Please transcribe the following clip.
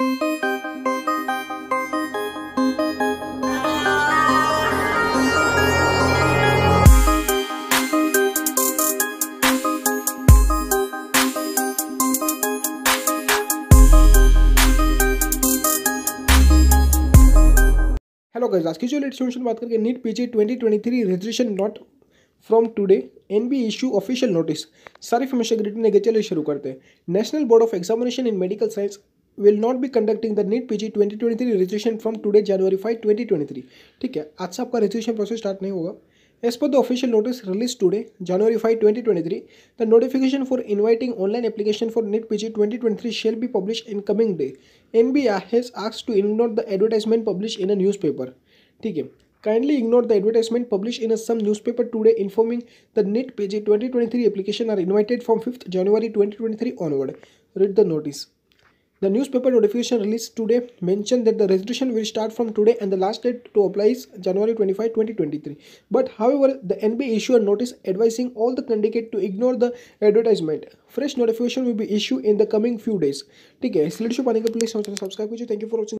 Hello guys आज की जो लेटेस्ट इन्फॉर्मेशन बात करके NEET PG 2023 registration not from today NB issue official notice सारी रिटर्न है चलिए शुरू करते हैं। National board of examination in medical science will not be conducting the NEET P G twenty twenty three registration from today January five twenty twenty three ठीक है? आज से आपका रजिस्ट्रेशन प्रोसेस स्टार्ट नहीं होगा। As per the official notice release today January five twenty twenty three the notification for inviting online application for NEET P G twenty twenty three shall be publish in coming day N B R has आक्स to ignore the advertisement publish in a news paper ठीक है? Kindly ignore the advertisement publish in a some news paper today informing the NEET P G twenty twenty three application are invited from fifth January twenty twenty three onward read the notice The newspaper notification released today mentioned that the registration will start from today and the last date to apply is January 25, 2023. But however, the NBA issued a notice advising all the candidate to ignore the advertisement. Fresh notification will be issued in the coming few days. ठीक है इस video को पाने के लिए please subscribe कीजिए thank you for watching